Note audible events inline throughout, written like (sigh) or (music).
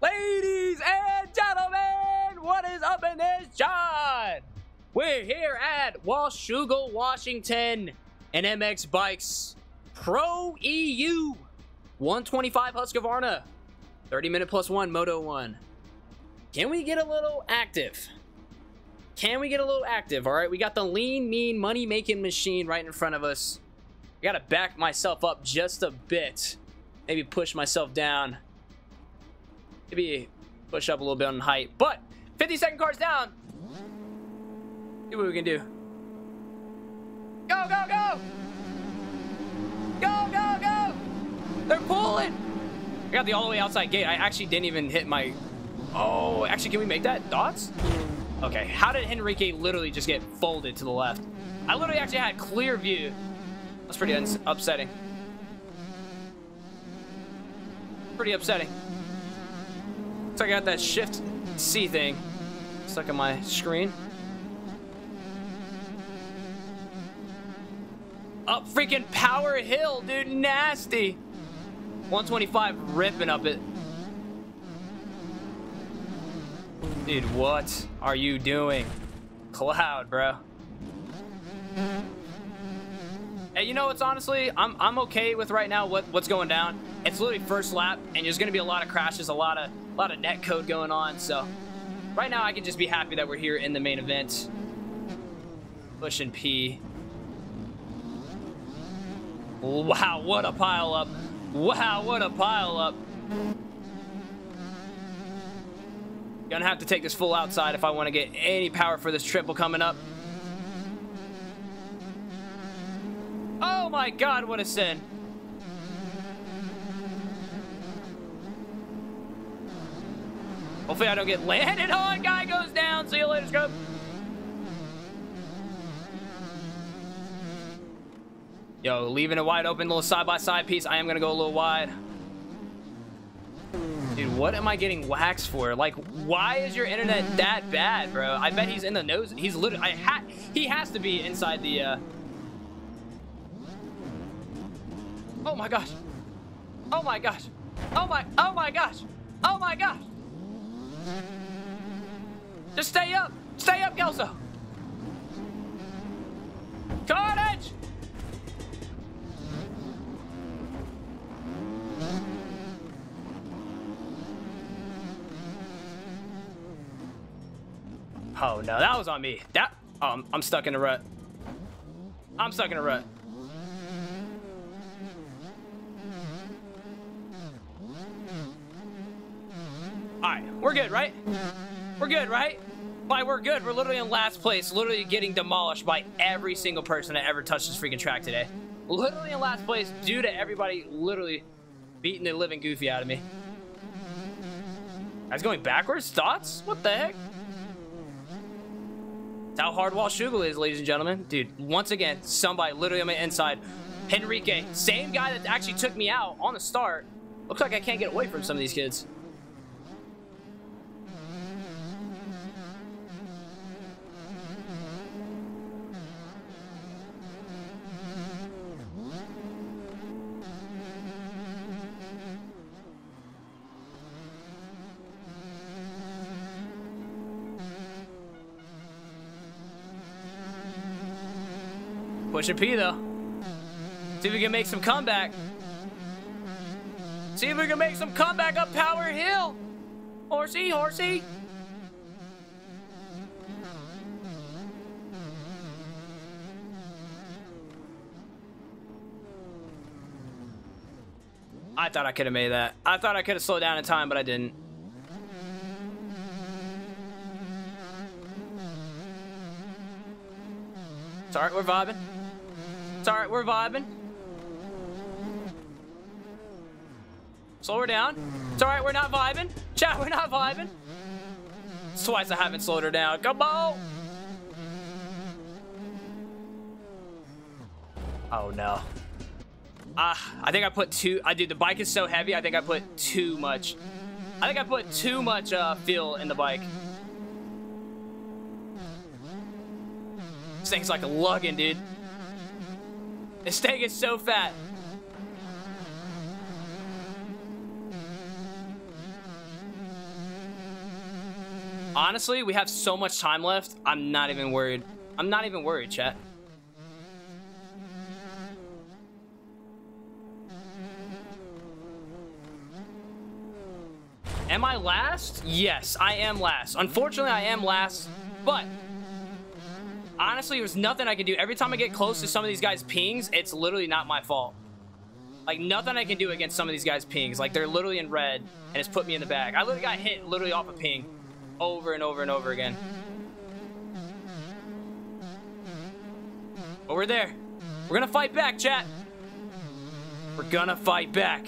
Ladies and gentlemen, what is up in this John? We're here at Washougal, Washington, and MX Bikes Pro EU 125 Husqvarna, 30 minute plus one Moto 1. Can we get a little active? Can we get a little active? All right, we got the lean, mean, money making machine right in front of us. I gotta back myself up just a bit. Maybe push myself down. Maybe push up a little bit on height. But 50 second cards down. See what we can do. Go, go, go! Go, go, go! They're pulling! I got the all the way outside gate. I actually didn't even hit my... Oh, actually, can we make that? Dots? Okay, how did Henrique literally just get folded to the left? I literally actually had clear view. That's pretty upsetting. Pretty upsetting. So I got that shift C thing stuck on my screen. Up freaking Power Hill, dude. Nasty. 125 ripping up it. Dude, what are you doing? Cloud, bro. Hey, you know what's honestly, I'm, I'm okay with right now what, what's going down. It's literally first lap, and there's going to be a lot of crashes, a lot of, lot of net code going on. So right now, I can just be happy that we're here in the main event. Pushing P. Wow, what a pile up. Wow, what a pile up. Gonna have to take this full outside if I want to get any power for this triple coming up. Oh my god, what a sin. Hopefully I don't get landed (laughs) on. Guy goes down. See you later, Scope. Yo, leaving it wide open, little side-by-side -side piece. I am going to go a little wide. Dude, what am I getting waxed for? Like, why is your internet that bad, bro? I bet he's in the nose. He's literally, I ha he has to be inside the, uh... Oh my gosh. Oh my gosh. Oh my, oh my gosh. Oh my gosh. Just stay up. Stay up, Kelso. Carnage! Oh no, that was on me. That I'm, I'm stuck in a rut. I'm stuck in a rut. Alright, we're good, right? We're good, right? Why, we're good. We're literally in last place, literally getting demolished by every single person that ever touched this freaking track today. Literally in last place due to everybody literally beating the living goofy out of me. That's going backwards? Thoughts? What the heck? That's how hard Washougal is, ladies and gentlemen. Dude, once again, somebody literally on my inside. Henrique, same guy that actually took me out on the start. Looks like I can't get away from some of these kids. Pushing P though. See if we can make some comeback. See if we can make some comeback up Power Hill. Horsey, horsey. I thought I could have made that. I thought I could have slowed down in time, but I didn't. It's alright, we're vibing. It's alright, we're vibing. Slow her down. It's alright, we're not vibing. Chat, we're not vibing. It's twice I haven't slowed her down. Come on! Oh no. Ah, uh, I think I put too, I dude, the bike is so heavy, I think I put too much. I think I put too much uh, feel in the bike. This thing's like a lugging, dude. This thing is so fat. Honestly, we have so much time left. I'm not even worried. I'm not even worried, chat. Am I last? Yes, I am last. Unfortunately, I am last, but honestly, there's nothing I can do. Every time I get close to some of these guys' pings, it's literally not my fault. Like, nothing I can do against some of these guys' pings. Like, they're literally in red, and it's put me in the bag. I literally got hit literally off a ping over and over and over again. But we're there. We're gonna fight back, chat. We're gonna fight back.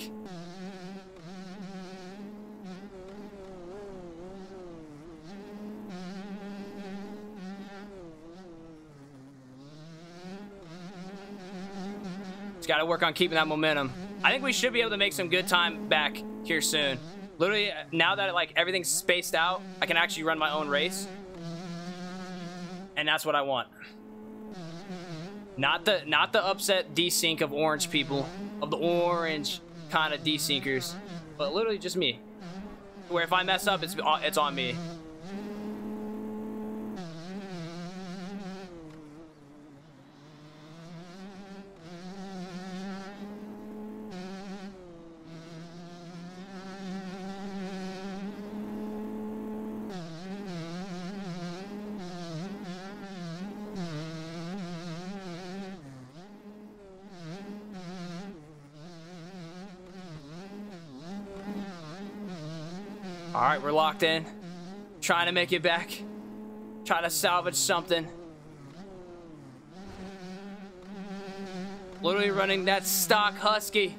Just gotta work on keeping that momentum. I think we should be able to make some good time back here soon. Literally, now that like everything's spaced out, I can actually run my own race. And that's what I want. Not the not the upset desync of orange people, of the orange kind of desyncers, but literally just me. Where if I mess up, it's it's on me. Locked in. Trying to make it back. Trying to salvage something. Literally running that stock Husky.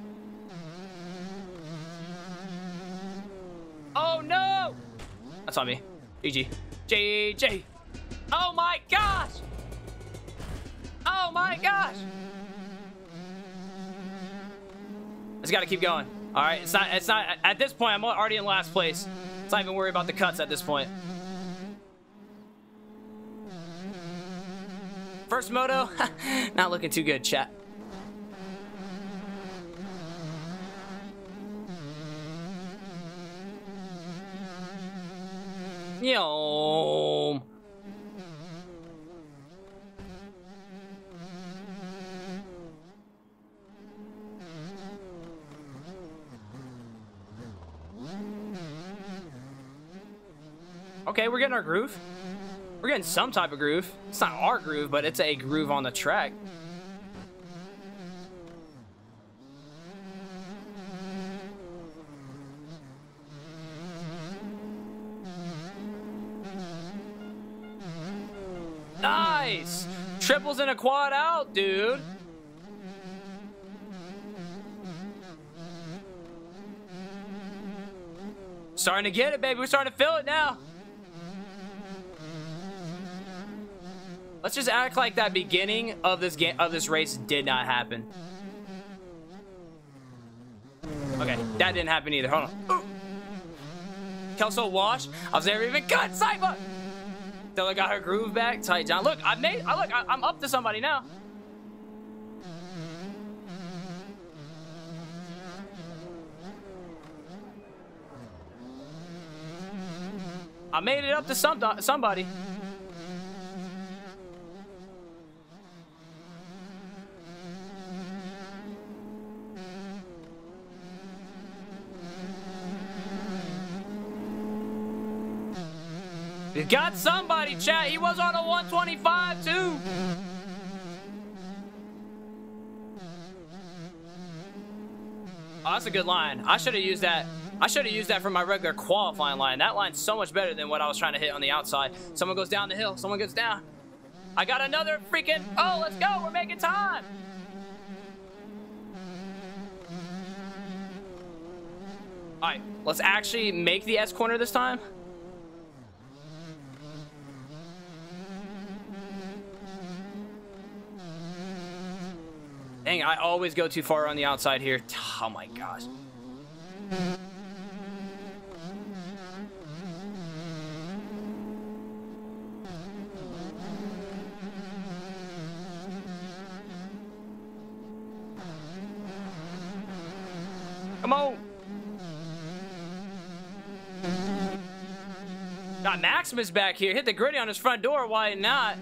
Oh no! That's on me. GG. JJ. Oh my gosh! Oh my gosh! I just gotta keep going. All right, it's not, it's not, at this point, I'm already in last place. Let's not even worry about the cuts at this point. First moto, (laughs) not looking too good, chat. Yo. Okay, we're getting our groove. We're getting some type of groove. It's not our groove, but it's a groove on the track. Nice! Triples and a quad out, dude. Starting to get it, baby. We're starting to feel it now. Let's just act like that beginning of this game of this race did not happen. Okay, that didn't happen either. Hold on. Kelso wash. I was never even cut Cypher. Stella got her groove back. Tight John. Look, I made. I look. I, I'm up to somebody now. I made it up to some somebody. You got somebody, chat. He was on a 125 too. Oh, that's a good line. I should have used that. I should have used that for my regular qualifying line. That line's so much better than what I was trying to hit on the outside. Someone goes down the hill. Someone goes down. I got another freaking... Oh, let's go. We're making time. All right, let's actually make the S corner this time. Dang, I always go too far on the outside here. Oh my gosh. Come on. Got Maximus back here. Hit the gritty on his front door. Why not?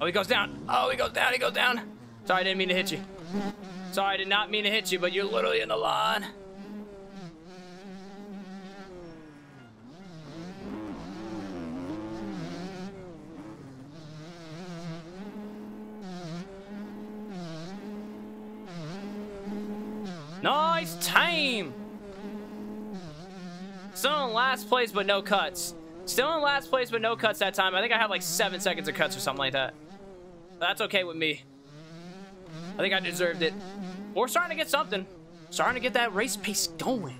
Oh, he goes down. Oh, he goes down. He goes down. Sorry, I didn't mean to hit you. Sorry, I did not mean to hit you, but you're literally in the line. Nice time! Still in last place, but no cuts. Still in last place, but no cuts that time. I think I have like seven seconds of cuts or something like that. That's okay with me. I think I deserved it. We're starting to get something. Starting to get that race pace going.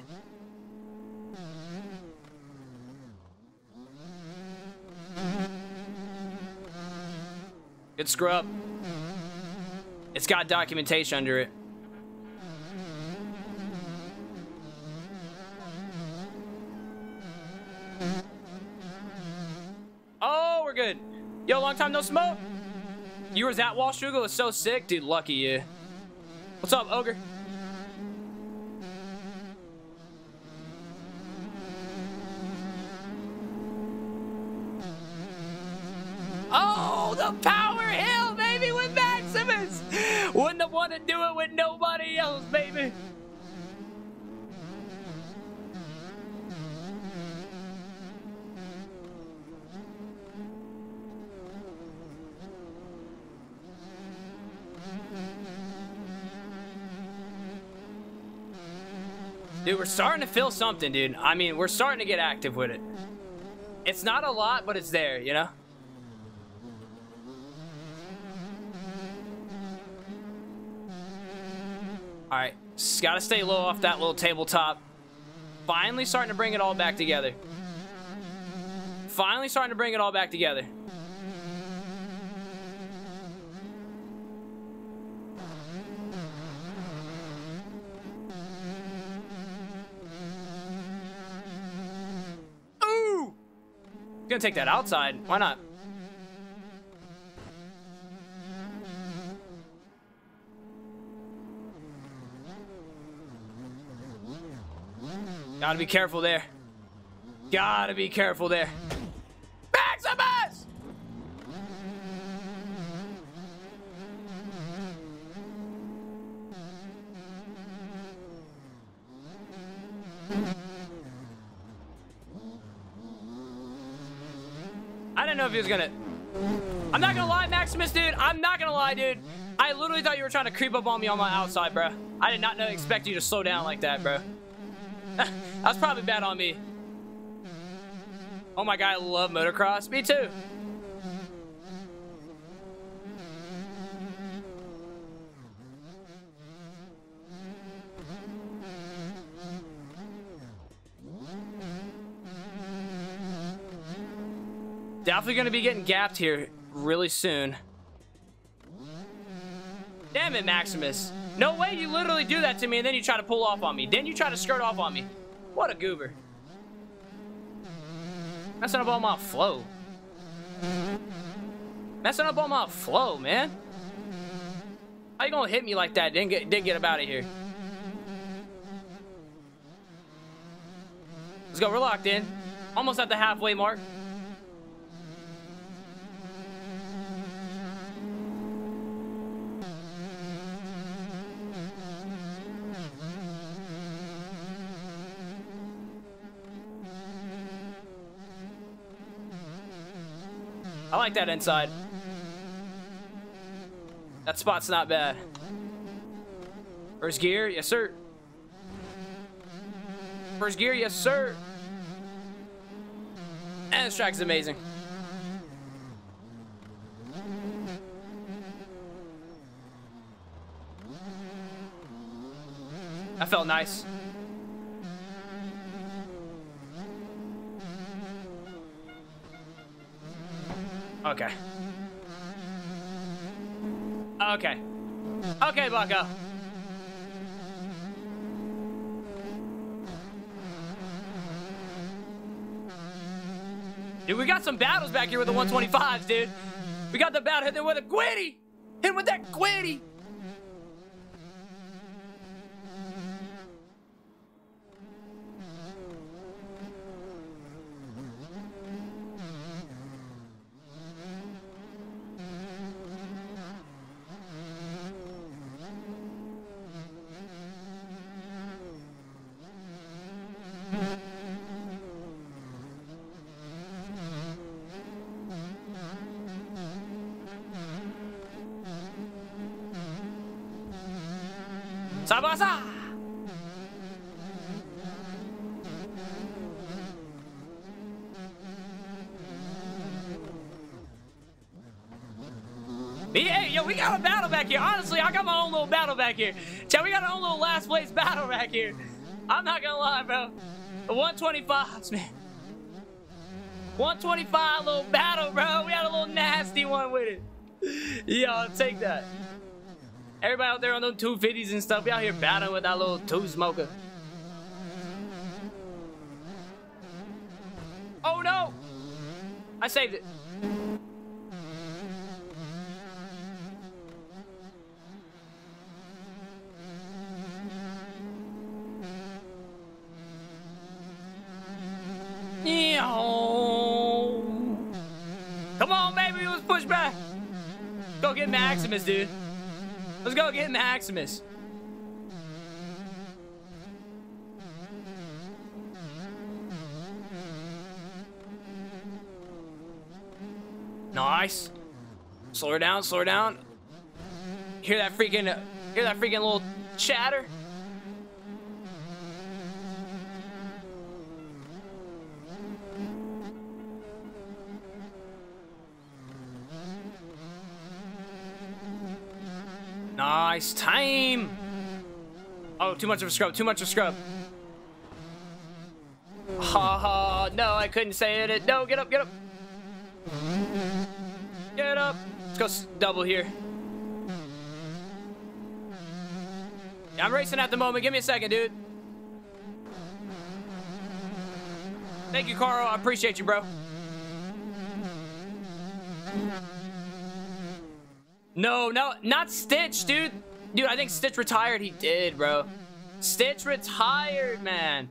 Good scrub. It's got documentation under it. Oh, we're good. Yo, long time no smoke. You were that wall sugar was so sick, dude. Lucky you. What's up, ogre? Oh, the power hill, baby, with Maximus. Wouldn't have wanted to do it with nobody else, baby. Dude, we're starting to feel something, dude. I mean, we're starting to get active with it. It's not a lot, but it's there, you know? Alright, just gotta stay low off that little tabletop. Finally starting to bring it all back together. Finally starting to bring it all back together. Gonna take that outside. Why not? Gotta be careful there. Gotta be careful there. Maximus! I didn't know if he was gonna... I'm not gonna lie, Maximus, dude. I'm not gonna lie, dude. I literally thought you were trying to creep up on me on my outside, bro. I did not know, expect you to slow down like that, bro. (laughs) That's probably bad on me. Oh my god, I love motocross. Me too. Definitely gonna be getting gapped here really soon. Damn it, Maximus. No way you literally do that to me and then you try to pull off on me. Then you try to skirt off on me. What a goober. Messing up all my flow. Messing up all my flow, man. How you gonna hit me like that? Didn't get, didn't get up out of here. Let's go, we're locked in. Almost at the halfway mark. Like that inside. That spot's not bad. First gear, yes sir. First gear, yes sir. And this track is amazing. That felt nice. Okay. Okay. Okay, Bucko. Dude, we got some battles back here with the 125s, dude. We got the battle hitting with a Gwitty. Hit with that quitty. Sabasa! Yeah, yo, we got a battle back here. Honestly, I got my own little battle back here. Chad, we got our own little last place battle back here. I'm not gonna lie, bro. The 125s, man. 125 little battle, bro. We had a little nasty one with it. Yo, take that. Everybody out there on those 250s and stuff, we out here battling with that little two smoker. Oh no! I saved it. Come on, baby, let's push back. Go get Maximus, dude. Let's go get Maximus. Nice. Slow her down, slow her down. Hear that freaking, hear that freaking little chatter? Nice time. Oh, too much of a scrub. Too much of a scrub. Ha ha. No, I couldn't say it. No, get up, get up. Get up. Let's go double here. I'm racing at the moment. Give me a second, dude. Thank you, Carl. I appreciate you, bro. No, no, not Stitch, dude. Dude, I think Stitch retired. He did, bro. Stitch retired, man.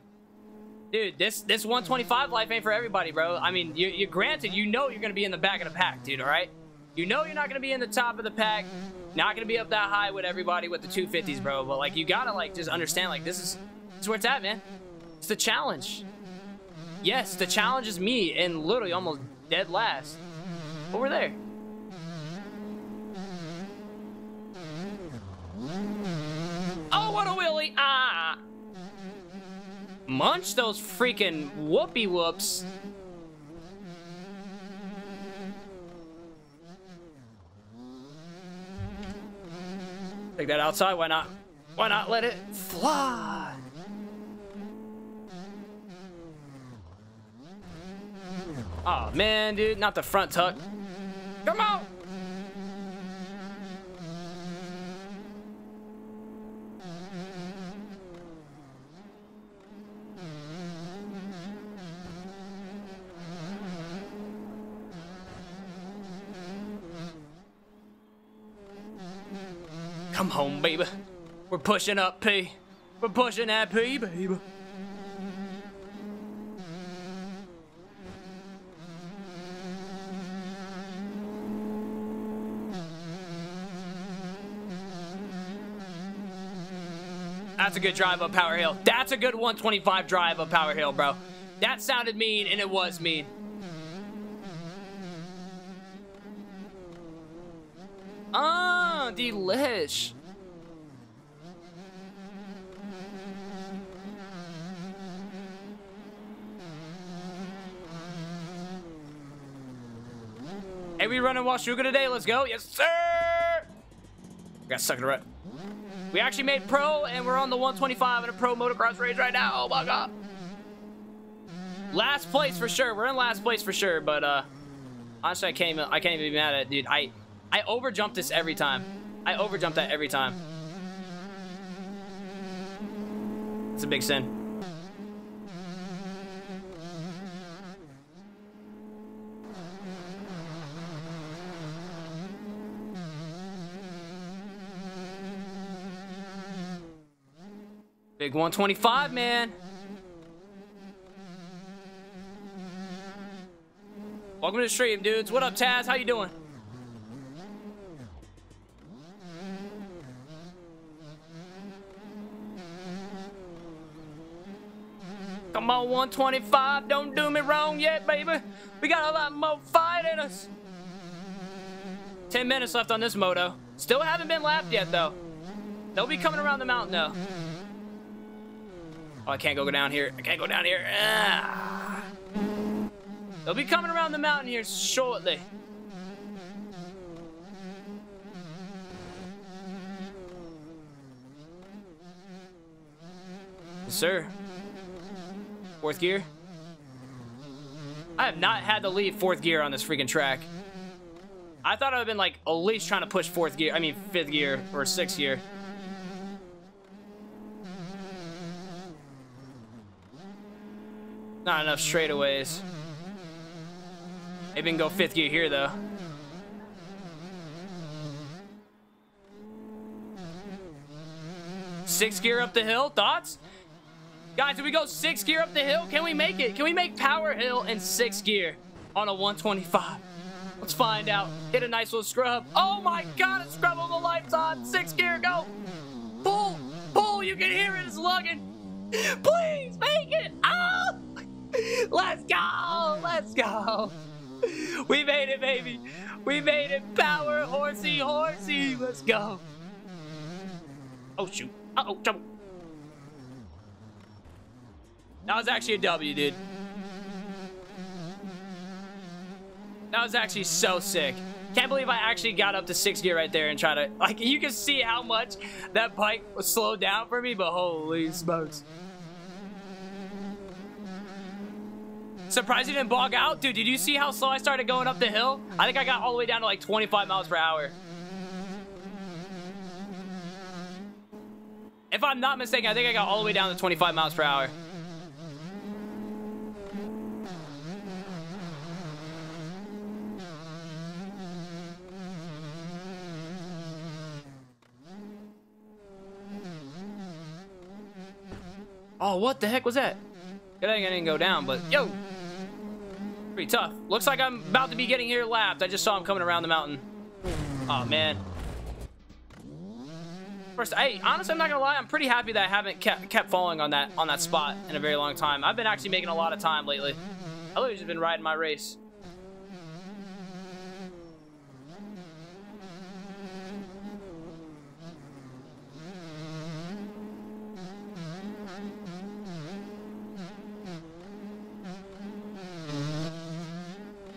Dude, this this 125 life ain't for everybody, bro. I mean, you, you granted, you know you're gonna be in the back of the pack, dude. All right. You know you're not gonna be in the top of the pack. Not gonna be up that high with everybody with the 250s, bro. But like, you gotta like just understand, like, this is this is where it's at, man. It's the challenge. Yes, the challenge is me and literally almost dead last. We're there. Oh, what a wheelie! Ah! Munch those freaking whoopee whoops. Take that outside, why not? Why not let it fly? Oh man, dude, not the front tuck. Come on! Home, baby. We're pushing up P. We're pushing that P, baby. That's a good drive up Power Hill. That's a good 125 drive up Power Hill, bro. That sounded mean, and it was mean. Ah, delish. Hey, we running Washougal today? Let's go. Yes, sir. Got stuck in the rut. We actually made pro, and we're on the 125 in a pro motocross race right now. Oh my god. Last place for sure. We're in last place for sure, but uh, honestly, I can't. Even, I can't even be mad at it, dude. I I overjump this every time. I overjump that every time. It's a big sin. Big 125, man. Welcome to the stream, dudes. What up, Taz? How you doing? Come on, 125. Don't do me wrong yet, baby. We got a lot more fight in us. 10 minutes left on this moto. Still haven't been lapped yet, though. They'll be coming around the mountain, though. Oh, I can't go down here. I can't go down here. Ah. They'll be coming around the mountain here shortly. Yes, sir. Fourth gear. I have not had to leave fourth gear on this freaking track. I thought I would have been like at least trying to push fourth gear, I mean fifth gear or sixth gear. Not enough straightaways. Maybe can go fifth gear here though. Six gear up the hill, thoughts? Guys, do we go six gear up the hill? Can we make it? Can we make power hill in six gear on a 125? Let's find out. Hit a nice little scrub. Oh my god, a scrub on the lights on. Six gear, go. Pull, pull, you can hear it, it's lugging. Please make it. Oh, (laughs) let's go, let's go. We made it, baby. We made it. Power, horsey, horsey. Let's go. Oh, shoot. Uh-oh, trouble. That was actually a W, dude. That was actually so sick. Can't believe I actually got up to six gear right there and try to, like, you can see how much that bike slowed down for me, but holy smokes. Surprised you didn't bog out? Dude, did you see how slow I started going up the hill? I think I got all the way down to like 25 miles per hour. If I'm not mistaken, I think I got all the way down to 25 miles per hour. Oh, what the heck was that? Good thing I didn't go down, but yo! Pretty tough. Looks like I'm about to be getting here lapped. I just saw him coming around the mountain. Oh, man. First, hey, honestly, I'm not gonna lie. I'm pretty happy that I haven't kept, kept falling on that on that spot in a very long time. I've been actually making a lot of time lately. I've just been riding my race.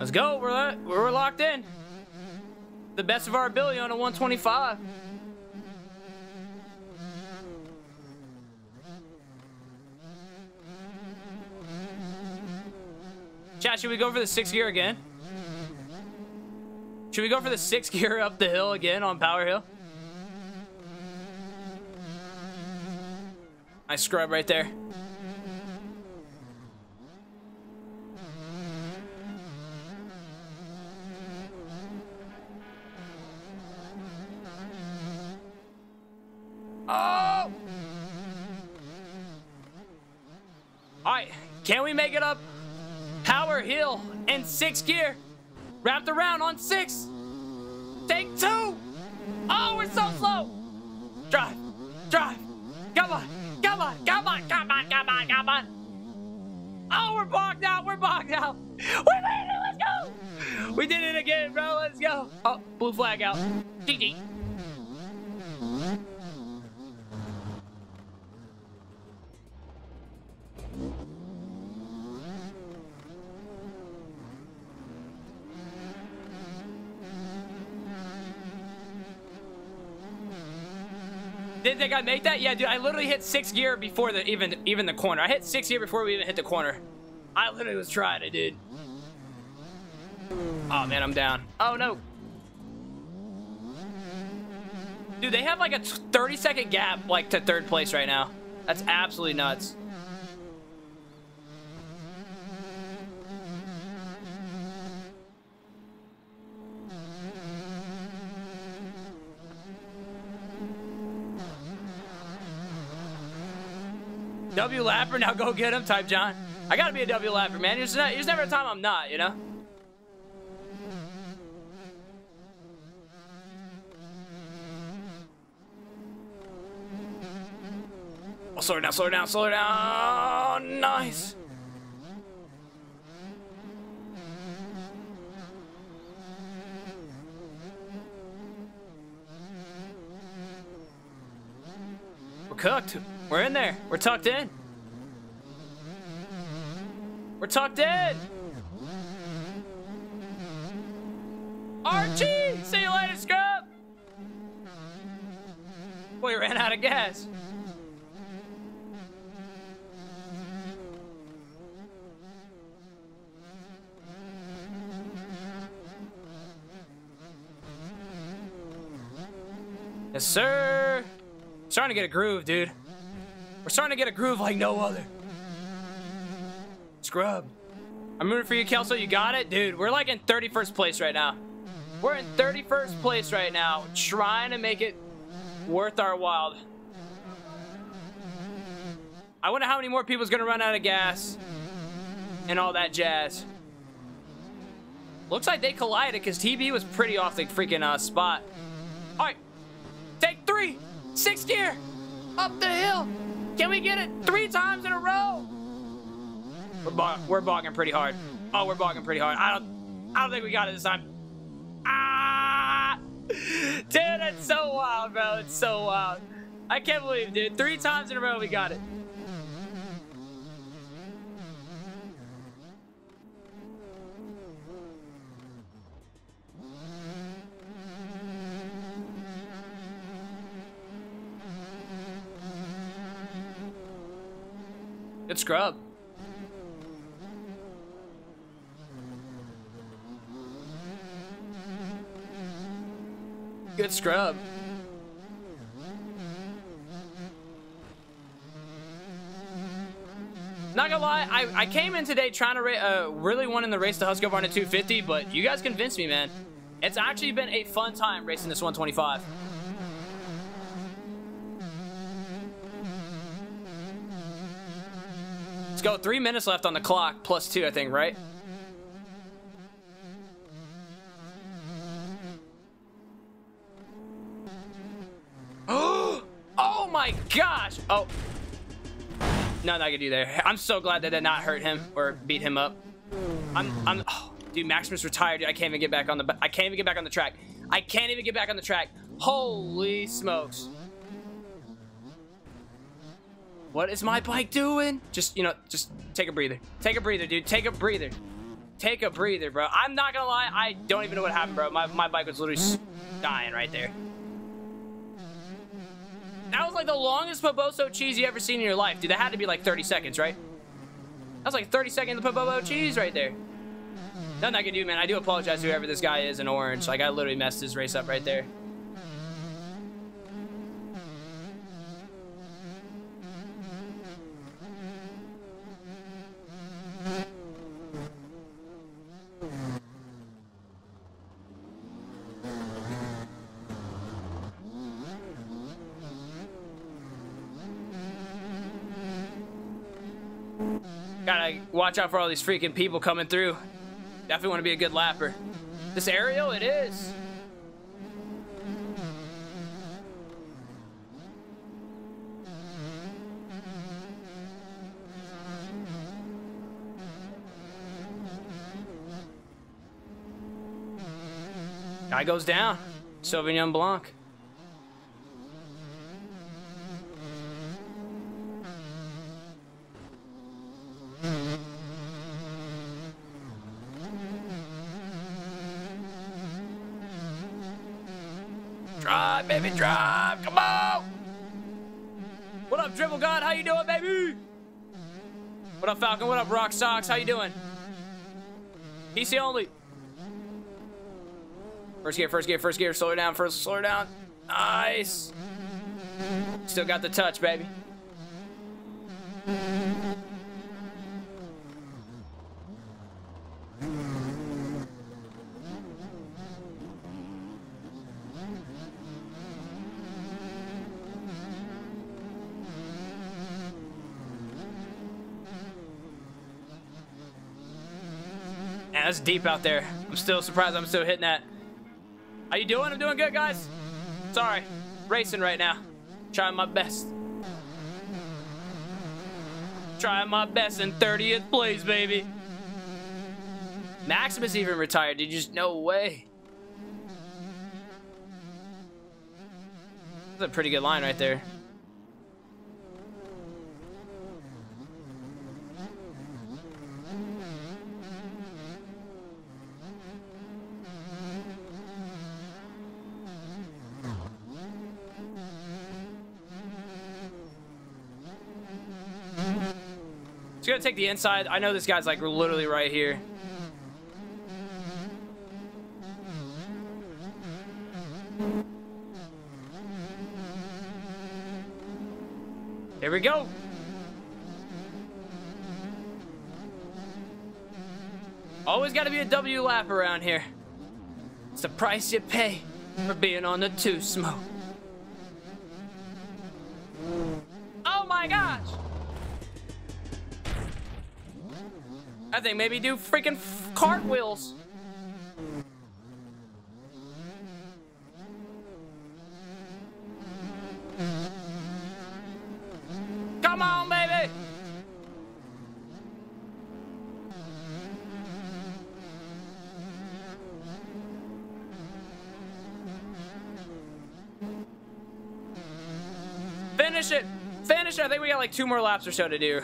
Let's go. We're, we're locked in. The best of our ability on a 125. Chat, should we go for the six gear again? Should we go for the six gear up the hill again on Power Hill? Nice scrub right there. Oh! Alright, can we make it up? Power Hill and six gear. Wrapped around on six. Take two. Oh, we're so slow. Drive, drive. Come on, come on, come on, come on, come on, come on. Oh, we're bogged out, we're bogged out. We made it, let's go. We did it again, bro, let's go. Oh, blue flag out. GG. Didn't think I'd make that? Yeah, dude, I literally hit six gear before the even even the corner. I hit six gear before we even hit the corner. I literally was trying it, dude. Oh man, I'm down. Oh no. Dude, they have like a 30 second gap like to third place right now. That's absolutely nuts. W lapper, now go get him, type John. I gotta be a W lapper, man. There's, not, there's never a time I'm not, you know? Oh, slow down, slow down, slow down. Nice. We're cooked. We're in there. We're tucked in. We're tucked in. Archie! See you later, scrub! We ran out of gas. Yes, sir. Starting to get a groove, dude. We're starting to get a groove like no other. Scrub. I'm rooting for you, Kelso. You got it? Dude, we're like in 31st place right now. We're in 31st place right now, trying to make it worth our while. I wonder how many more people's gonna run out of gas and all that jazz. Looks like they collided because TB was pretty off the freaking uh, spot. All right, take three, six gear, up the hill. Can we get it three times in a row? We're, we're bogging pretty hard. Oh, we're bogging pretty hard. I don't, I don't think we got it this time. Ah! (laughs) Dude, that's so wild, bro. It's so wild. I can't believe it, dude. Three times in a row we got it. Good scrub. Good scrub. Not gonna lie, I, I came in today trying to uh, really wanting to race the Husqvarna 250, but you guys convinced me, man. It's actually been a fun time racing this 125. Let's go. Three minutes left on the clock, plus two, I think, right? I could do there. I'm so glad that did not hurt him or beat him up. I'm, I'm, oh, dude, Maximus retired. Dude, I can't even get back on the, I can't even get back on the track. I can't even get back on the track. Holy smokes. What is my bike doing? Just, you know, just take a breather. Take a breather, dude. Take a breather. Take a breather, bro. I'm not gonna lie. I don't even know what happened, bro. My, my bike was literally dying right there. That was like the longest Poboso cheese you ever seen in your life. Dude, that had to be like 30 seconds, right? That was like 30 seconds of Poboso cheese right there. Nothing I can do, man. I do apologize to whoever this guy is in orange. Like, I literally messed his race up right there. Watch out for all these freaking people coming through. Definitely want to be a good lapper. This aerial, it is. Guy goes down. Sauvignon Blanc. Baby, drive. Come on. What up, Dribble God? How you doing, baby? What up, Falcon? What up, Rock Socks? How you doing? PC only. First gear, first gear, first gear. Slow her down, first, slow her down. Nice. Still got the touch, baby. Man, that's deep out there. I'm still surprised I'm still hitting that. How you doing? I'm doing good, guys. Sorry. Racing right now. Trying my best. Trying my best in 30th place, baby. Maximus even retired. Did you just no way? That's a pretty good line right there. Just gonna take the inside. I know this guy's like literally right here. Here we go. Always got to be a W lap around here. It's the price you pay for being on the two smoke. I maybe do freaking cartwheels. Come on, baby! Finish it! Finish it! I think we got like two more laps or so to do.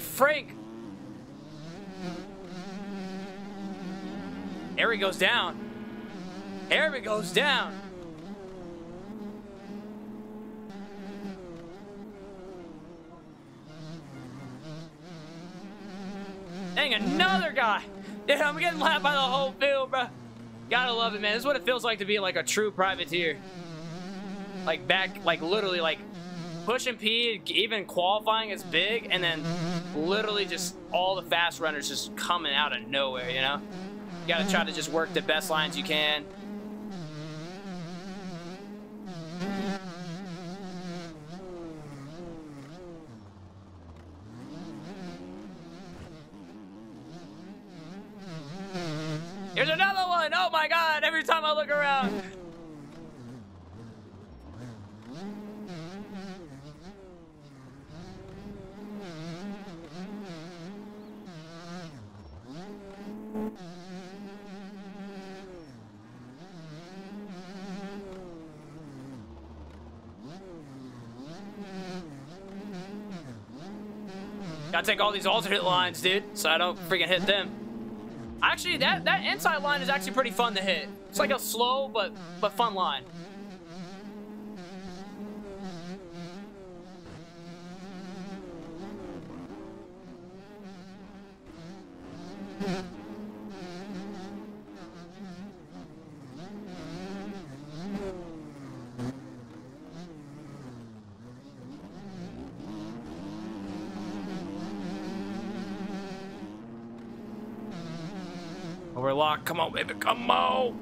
Frank. Harry goes down. Harry goes down. Dang, another guy. Dude, I'm getting lapped by the whole field, bro. Gotta love it, man. This is what it feels like to be like a true privateer. Like back, like literally like pushing P, even qualifying is big, and then literally just all the fast runners just coming out of nowhere, you know? You gotta try to just work the best lines you can. Here's another one! Oh my god, every time I look around. Gotta take all these alternate lines, dude, so I don't freaking hit them. Actually, that, that inside line is actually pretty fun to hit. It's like a slow but but fun line. Come on, baby, come on!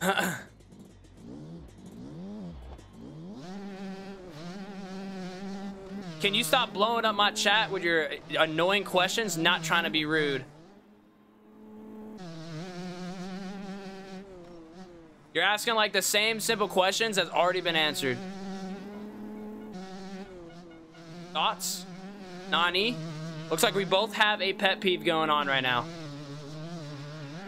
(clears throat) Can you stop blowing up my chat with your annoying questions? Not trying to be rude. You're asking like the same simple questions that's already been answered. Thoughts? Nani? Looks like we both have a pet peeve going on right now.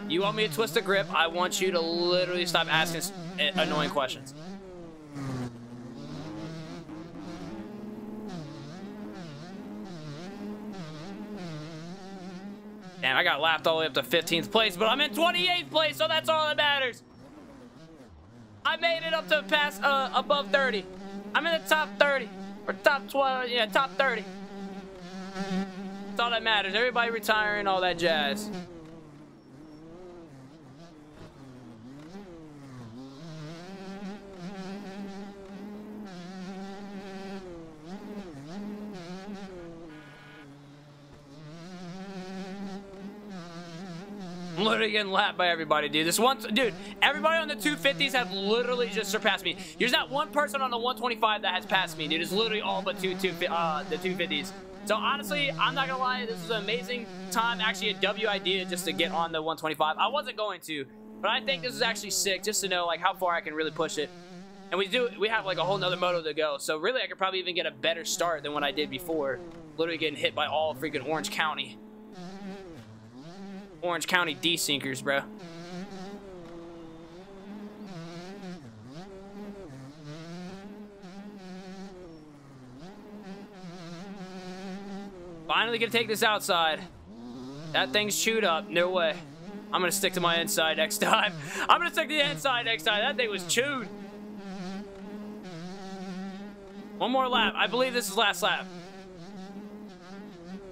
You want me to twist the grip, I want you to literally stop asking annoying questions. Damn, I got lapped all the way up to 15th place, but I'm in 28th place, so that's all that matters. I made it up to past uh, above 30. I'm in the top 30 or top 12, yeah, top 30. That's all that matters. Everybody retiring, all that jazz. Literally getting lapped by everybody, dude. This one, dude, everybody on the 250s have literally just surpassed me. There's not one person on the 125 that has passed me, dude. It's literally all but two, two uh, the 250s. So honestly, I'm not gonna lie, this is an amazing time, actually a W idea just to get on the 125. I wasn't going to, but I think this is actually sick just to know like how far I can really push it. And we do, we have like a whole nother moto to go. So really, I could probably even get a better start than what I did before. Literally getting hit by all freaking Orange County. Orange County D-sinkers, bro. Finally gonna take this outside. That thing's chewed up. No way. I'm gonna stick to my inside next (laughs) time. I'm gonna stick to the inside next time. That thing was chewed. One more lap. I believe this is last lap.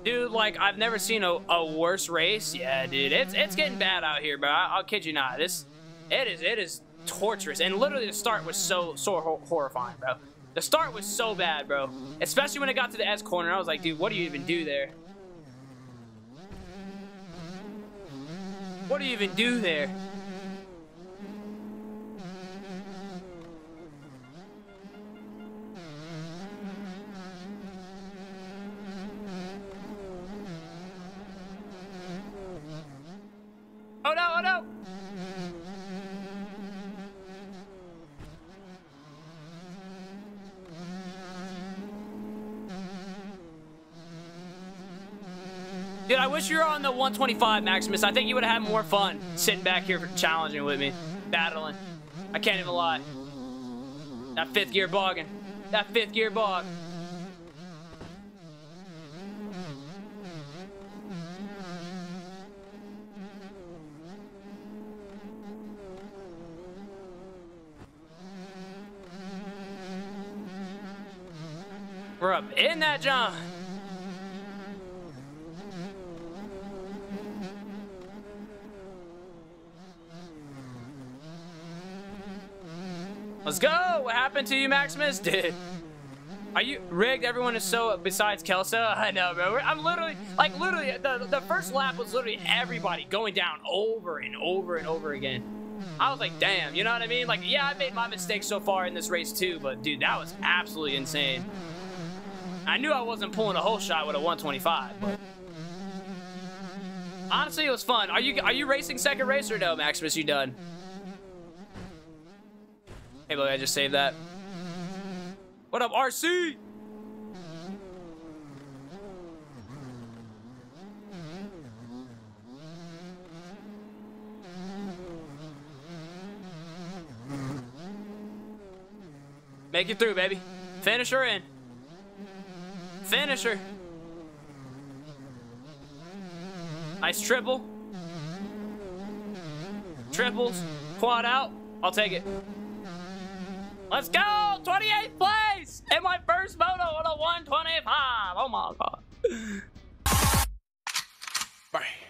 Dude, like, I've never seen a, a worse race. Yeah, dude, it's it's getting bad out here, bro. I, will kid you not. This, it is, it is torturous. And literally the start was so, so horrifying, bro. The start was so bad, bro. Especially when it got to the S corner. I was like, dude, what do you even do there? What do you even do there? 125, Maximus. I think you would have had more fun sitting back here challenging with me, battling. I can't even lie. That fifth gear bogging. That fifth gear bog. We're up in that jump. Let's go! What happened to you, Maximus? (laughs) Did are you rigged? Everyone is so besides Kelso. (laughs) I know, bro. I'm literally like literally the the first lap was literally everybody going down over and over and over again. I was like, damn, you know what I mean? Like, yeah, I made my mistakes so far in this race too, but dude, that was absolutely insane. I knew I wasn't pulling a holeshot with a 125, but honestly, it was fun. Are you are you racing second race or no, Maximus? You done? Hey, look, I just saved that. What up, RC? Make it through, baby. Finish her in. Finish her. Nice triple. Triples. Quad out. I'll take it. Let's go! 28th place! In my first moto on a 125! Oh my god. Bye.